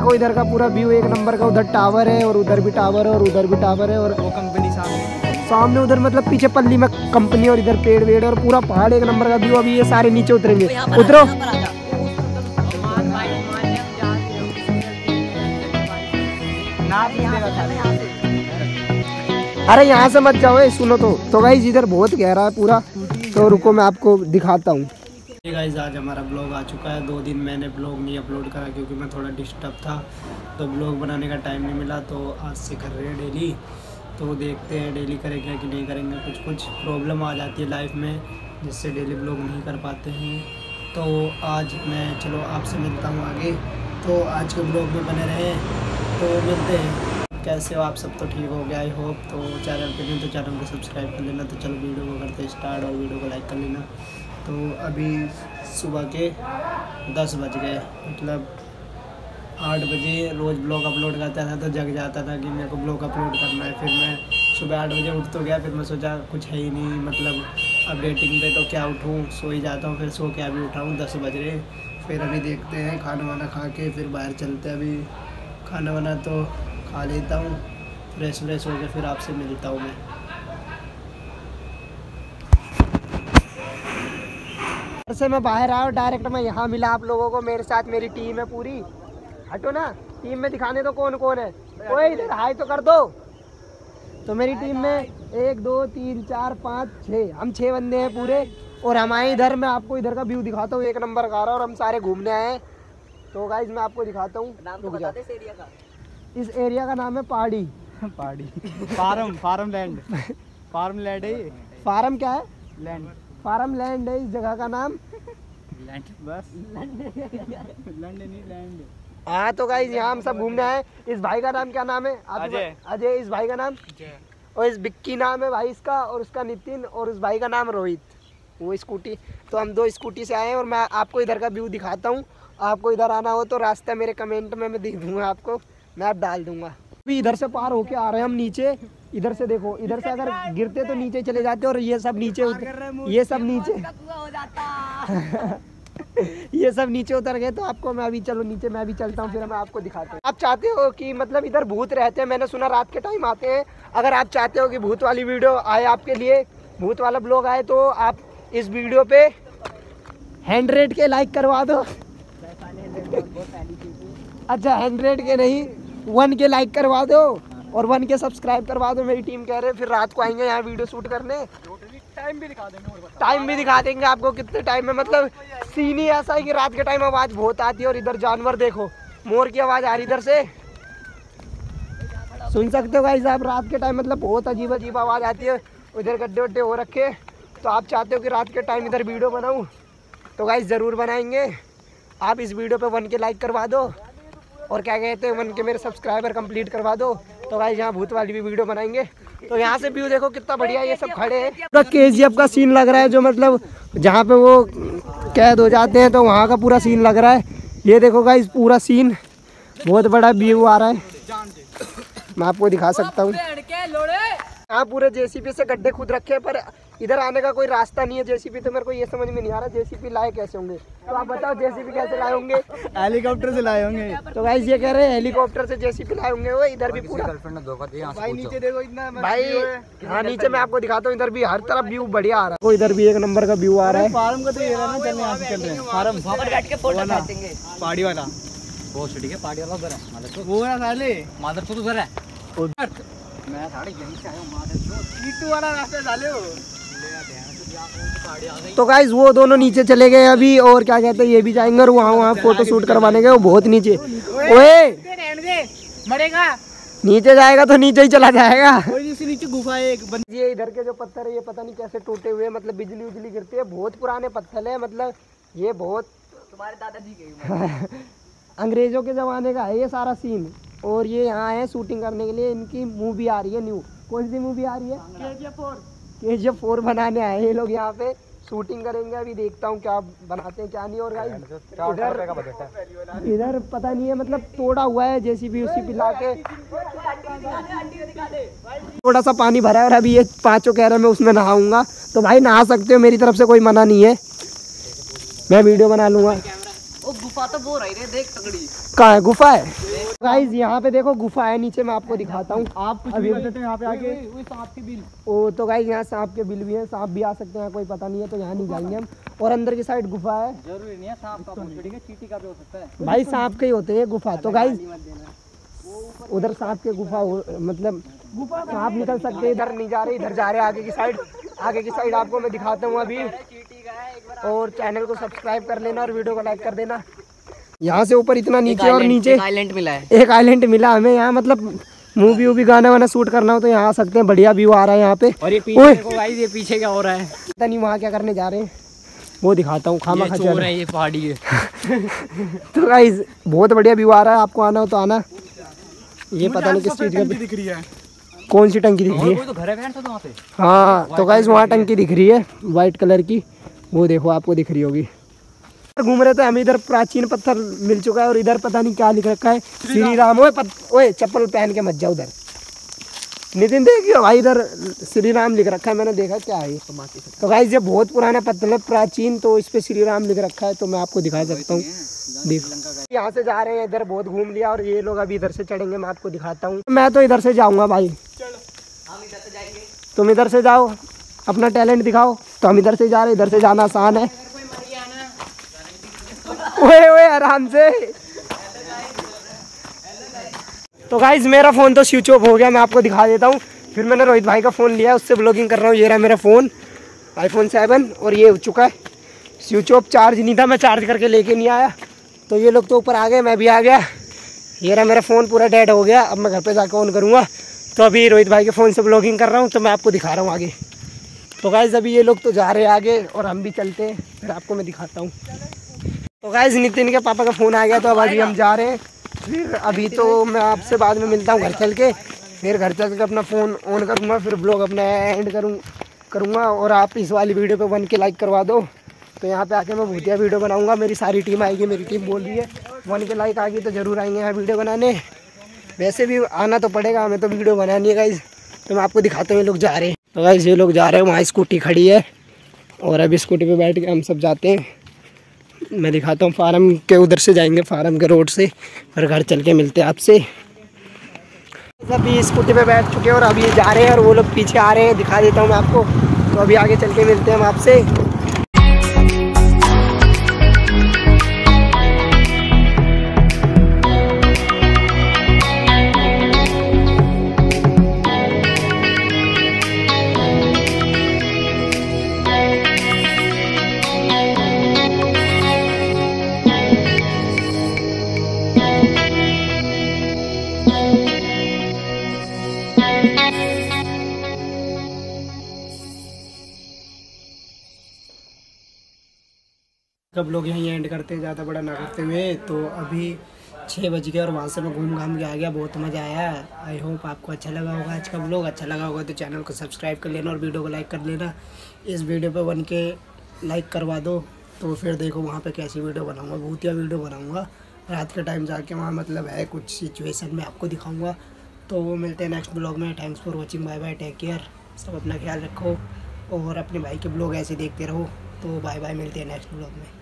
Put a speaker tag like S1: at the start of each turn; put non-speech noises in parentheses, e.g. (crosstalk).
S1: देखो इधर का पूरा व्यू एक नंबर का उधर टावर है और उधर भी टावर है और उधर भी टावर है और
S2: वो कंपनी सामने।
S1: सामने उधर मतलब पीछे पल्ली में कंपनी और इधर पेड़ वेड़ और पूरा पहाड़ एक नंबर का व्यू अभी ये सारे नीचे उतरेंगे। उतरो। अरे यहाँ से मत जाओ सुनो तो। तो गाइज़ इधर बहुत गहरा है पूरा। तो रुको मैं आपको दिखाता हूँ। गाइज़ आज हमारा ब्लॉग आ चुका है। दो दिन मैंने ब्लॉग नहीं अपलोड करा क्योंकि मैं थोड़ा डिस्टर्ब था। तो ब्लॉग बनाने का टाइम नहीं मिला तो आज से कर रहे हैं डेली तो देखते हैं डेली करेंगे कि नहीं करेंगे। कुछ कुछ प्रॉब्लम आ जाती है लाइफ में, जिससे डेली ब्लॉग नहीं कर पाते हैं। तो आज मैं, चलो आपसे मिलता हूँ आगे। तो आज के ब्लॉग में बने रहे। तो मिलते हैं। कैसे हो आप सब? तो ठीक हो गया आई होप तो चैनल पे नहीं तो चैनल को सब्सक्राइब कर लेना। तो चलो वीडियो को करते स्टार्ट और वीडियो को लाइक कर लेना। तो अभी सुबह के दस बज गए। मतलब आठ बजे रोज़ ब्लॉग अपलोड करता था तो जग जाता था कि मेरे को ब्लॉग अपलोड करना है। फिर मैं सुबह आठ बजे उठ तो गया, फिर मैं सोचा कुछ है ही नहीं मतलब अपडेटिंग पे तो क्या उठूँ? सो ही जाता हूँ, फिर सो के अभी उठाऊँ दस बज रहे। फिर अभी देखते हैं खाना वाना खा के, फिर बाहर चलते हैं अभी। खाना वाना तो खा लेता हूँ फ्रेश व्रेश होकर फिर आपसे मिलता हूँ मैं। से मैं बाहर आया डायरेक्ट मैं यहाँ मिला आप लोगों को मेरे साथ मेरी टीम है पूरी। हटो ना टीम में दिखाने दो कौन कौन है? कोई इधर हाई तो कर दो। तो मेरी टीम में एक दो तीन चार पाँच छः हम छः बंदे हैं पूरे और हमारे इधर मैं आपको इधर का व्यू दिखाता हूँ एक नंबर का रहा और हम सारे घूमने आए हैं। तो गाइज़ मैं आपको दिखाता हूँ। जाओ। इस एरिया का। नाम है पहाड़ी। (laughs)
S2: पहाड़ी। (laughs) Farm farm land (laughs) farm land है
S1: फार्म क्या है?
S2: लैंड।
S1: फार्म लैंड है इस जगह का नाम।
S2: लैंड बस। लैंड नहीं लैंड।
S1: हाँ तो गाइज़ यहाँ हम सब घूमने आए इस भाई का नाम क्या नाम है?
S2: अजय।
S1: अजय इस भाई का नाम? और इस बिक्की नाम है भाई इसका और उसका नितिन और उस भाई का नाम रोहित। वो स्कूटी तो हम दो स्कूटी से आए हैं और मैं आपको इधर का व्यू दिखाता हूँ। आपको इधर आना हो तो रास्ता मेरे कमेंट में मैं दिख दूँगा आपको। मैप डाल दूँगा। अभी इधर से पार होके आ रहे हैं हम नीचे। इधर से देखो इधर से अगर गिरते तो नीचे चले जाते और ये सब नीचे उतर, ये सब नीचे। (laughs) ये सब नीचे उतर गए तो आपको मैं अभी चलो नीचे मैं भी चलता हूँ फिर मैं आपको दिखाता हूँ। आप चाहते हो कि मतलब इधर भूत रहते हैं? मैंने सुना रात के टाइम आते हैं। अगर आप चाहते हो कि भूत वाली वीडियो आए आपके लिए भूत वाला ब्लॉग आए तो आप इस वीडियो पे हंड्रेड के लाइक करवा दो। (laughs) अच्छा हंड्रेड के नहीं वन के लाइक करवा दो। और वन के सब्सक्राइब करवा दो मेरी टीम कह रहे हैं फिर रात को आएँगे यहाँ वीडियो शूट करने।
S2: टाइम भी दिखा देंगे और
S1: टाइम भी दिखा देंगे आपको कितने टाइम में मतलब सीन ही ऐसा है कि रात के टाइम आवाज़ बहुत आती है और इधर जानवर देखो मोर की आवाज़ आ रही इधर से। सुन सकते हो गाइस आप रात के टाइम मतलब बहुत अजीब अजीब आवाज़ आती है उधर गड्ढे वड्ढे हो रखे तो आप चाहते हो कि रात के टाइम इधर वीडियो बनाऊँ तो गाइस ज़रूर बनाएँगे। आप इस वीडियो पे वन के लाइक करवा दो और क्या कहते हैं वन के मेरे सब्सक्राइबर कंप्लीट करवा दो तो भाई यहाँ भूत वाली भी वीडियो बनाएँगे। तो यहाँ से व्यू देखो कितना बढ़िया ये सब खड़े हैं। पूरा केजीएफ का सीन लग रहा है, जो मतलब जहाँ पे वो कैद हो जाते हैं तो वहाँ का पूरा सीन लग रहा है। ये देखो गाइस पूरा सीन बहुत बड़ा व्यू आ रहा है। मैं आपको दिखा सकता हूँ। यहाँ पूरे जेसीबी से गड्ढे खुद रखे हैं, पर इधर आने का कोई रास्ता नहीं है जेसीपी तो मेरे को ये समझ में नहीं आ रहा जेसीपी लाए कैसे होंगे? तो आप बताओ जेसीपी कैसे लाए होंगे?
S2: हेलीकॉप्टर से लाए होंगे।
S1: तो गाइस ये कह रहे हैं हेलीकॉप्टर से जेसीपी लाए होंगे वो इधर भी पूरा।
S2: भाई नीचे देखो इतना
S1: भाई हाँ। नीचे मैं आपको दिखाता हूँ इधर भी हर तरफ़ व्यू बढ़िया आ रहा है। इधर भी एक नंबर का व्यू आ रहा है।
S2: फार्म का तो ये रहा ना चलने यहाँ से चल रहे हैं। फार्म वहाँ पर बैठ के फ़ोटो खींचेंगे। पहाड़ी वाला।
S3: वो ठीक है पहाड़ी वाला उधर है
S2: वो ना साले।
S3: मादर चौथ उधर है।
S2: उधर।
S3: मैं साढ़े यहीं से आया हूँ
S2: कीटू वाला रास्ता साले हो
S1: तो गाइज़ वो दोनों नीचे चले गए अभी और क्या कहते हैं ये भी जाएँगे और वहाँ वहाँ फ़ोटो शूट करवाने गए वो बहुत नीचे। ओए!
S2: मरेगा।
S1: नीचे जाएगा तो नीचे ही चला जाएगा।
S2: नीचे गुफा है एक बंद।
S1: ये इधर के जो पत्थर है ये पता नहीं कैसे टूटे हुए मतलब बिजली उजली गिरती है बहुत पुराने पत्थर है मतलब ये बहुत
S3: तुम्हारे दादाजी के (laughs)
S1: अंग्रेज़ों के ज़माने का है ये सारा सीन और ये यहाँ है शूटिंग करने के लिए इनकी मूवी आ रही है न्यू कौन सी मूवी आ रही है? के जी फोर बनाने आए ये लोग यहाँ पे शूटिंग करेंगे अभी देखता हूँ क्या बनाते हैं क्या नहीं। और गाइस इधर इधर पता नहीं है मतलब तोड़ा हुआ है जैसी भी उसी पिला के। थोड़ा सा पानी भरा है और अभी ये पाँचों कह रहे हैं मैं उसमें नहाऊँगा। तो भाई नहा सकते हो मेरी तरफ़ से कोई मना नहीं है। मैं वीडियो बना लूँगा।
S3: गुफा तो वो रही रे देख तगड़ी।
S1: कहाँ है गुफा है? गाइस यहाँ पे देखो गुफा है नीचे मैं आपको दिखाता हूँ।
S2: आप कुछ
S1: अभी-
S2: सकते हो यहाँ पे आके
S3: सांप के बिल।
S1: ओ तो गाइस यहाँ सांप के बिल भी हैं सांप भी आ सकते हैं कोई पता नहीं है तो यहाँ नहीं जाएँगे हम। और अंदर की साइड गुफा है।
S3: ज़रूरी नहीं है सांप का चीटी का भी हो सकता है।
S1: भाई सांप के ही होते हैं गुफा तो गाइस उधर सांप के गुफा हो- मतलब सांप निकल सकते हैं। इधर नहीं जा रहे इधर जा रहे आगे की साइड आगे की साइड आपको मैं दिखाता हूँ अभी। और चैनल को सब्सक्राइब कर लेना और वीडियो को लाइक कर देना। यहाँ से ऊपर इतना नीचे और नीचे
S3: आइलैंड मिला है।
S1: एक आइलैंड मिला हमें यहाँ मतलब मूवी वूवी गाना वाना शूट करना हो तो यहाँ आ सकते हैं बढ़िया व्यू आ रहा है यहाँ पे।
S3: और ये! पीछे गाइस ये पीछे क्या हो रहा है?
S1: पता नहीं वहाँ क्या करने जा रहे हैं। वो दिखाता हूँ खामा खा
S3: चोर है ये पहाड़ी है। (laughs)
S1: तो गाइज़ बहुत बढ़िया व्यू आ रहा है आपको आना हो तो आना। ये पता नहीं किस चीज़ का
S2: दिख रही है।
S1: कौन सी टंकी दिख रही है?
S3: तो घर है तो वहाँ पे।
S1: हाँ तो गाइज़ वहाँ टंकी दिख रही है वाइट कलर की। वो देखो आपको दिख रही होगी। घूम रहे थे, हमें इधर प्राचीन पत्थर मिल चुका है और इधर पता नहीं क्या लिख रखा है। श्री राम ओए ओए चप्पल पहन के मत जाओ उधर। नितिन देखियो भाई, इधर श्री राम लिख रखा है, मैंने देखा क्या है? तो गाइज़ ये बहुत पुराना पत्थर है प्राचीन तो इस पे श्री राम लिख रखा है तो मैं आपको दिखा सकता हूँ। देखो। यहाँ से जा रहे हैं, इधर बहुत घूम लिया और ये लोग अभी इधर से चढ़ेंगे, मैं आपको दिखाता हूँ। मैं तो इधर से जाऊँगा भाई। तुम इधर से जाओ, अपना टैलेंट दिखाओ। तो हम इधर से जा रहे हैं, इधर से जाना आसान है। आराम से तो गाइज़ मेरा फ़ोन तो स्विच ऑफ़ हो गया, मैं आपको दिखा देता हूँ। फिर मैंने रोहित भाई का फ़ोन लिया, उससे ब्लॉगिंग कर रहा हूँ, ये रहा मेरा फ़ोन आईफोन सेवन और ये हो चुका है। स्विच ऑफ़ चार्ज नहीं था, मैं चार्ज करके लेके नहीं आया। तो ये लोग तो ऊपर आ गए, मैं भी आ गया। ये रहा मेरा फ़ोन पूरा डेड हो गया, अब मैं घर पे जाकर ऑन करूँगा। तो अभी रोहित भाई के फ़ोन से ब्लॉगिंग कर रहा हूँ तो मैं आपको दिखा रहा हूँ आगे। तो गाइज़ अभी ये लोग तो जा रहे हैं आगे, और हम भी चलते हैं। फिर आपको मैं दिखाता हूँ। तो गाइज़ नितिन के पापा का फ़ोन आ गया तो अब अभी हम जा रहे हैं। फिर अभी तो मैं आपसे बाद में मिलता हूँ घर चल के। फिर घर चल के अपना फ़ोन ऑन करूँगा, फिर ब्लॉग अपना एंड करूँ, करूँगा, और आप इस वाली वीडियो पे वन के लाइक करवा दो। तो यहाँ पे आके मैं भूतिया वीडियो बनाऊँगा, मेरी सारी टीम आएगी, मेरी टीम बोल रही है। वन के लाइक आ गई तो ज़रूर आएँगे यहाँ वीडियो बनाने। वैसे भी आना तो पड़ेगा, हमें तो वीडियो बनानी है गाइज़ तो मैं आपको दिखाता हूँ, ये लोग जा रहे हैं। तो गाइज़ ये लोग जा रहे हैं, वहाँ स्कूटी खड़ी है। और अभी स्कूटी पर बैठ के हम सब जाते हैं। मैं दिखाता हूँ फार्म के उधर से जाएँगे, फार्म के रोड से, और घर चल के मिलते हैं आपसे। अभी स्कूटी पे बैठ चुके हैं और अभी जा रहे हैं और वो लोग पीछे आ रहे हैं, दिखा देता हूँ मैं आपको। तो अभी आगे चल के मिलते हैं हम आपसे। कब लोग यहीं एंड करते हैं, ज़्यादा बड़ा ना करते हुए तो अभी छः बज गए और वहाँ से मैं घूम घाम के आ गया, बहुत मज़ा आया। आई होप आपको अच्छा लगा होगा आज का ब्लॉग अच्छा लगा होगा तो चैनल को सब्सक्राइब कर लेना और वीडियो को लाइक कर लेना। इस वीडियो पर बन के लाइक करवा दो तो फिर देखो वहाँ पे कैसी वीडियो बनाऊँगा। भूतिया वीडियो बनाऊँगा। रात के टाइम जाके वहाँ मतलब है, कुछ सिचुएशन में आपको दिखाऊँगा। तो वो मिलते हैं नेक्स्ट ब्लॉग में। Thanks for watching bye bye take care सब अपना ख्याल रखो और अपने भाई के ब्लॉग ऐसे देखते रहो। तो बाय बाय मिलते हैं नेक्स्ट ब्लॉग में।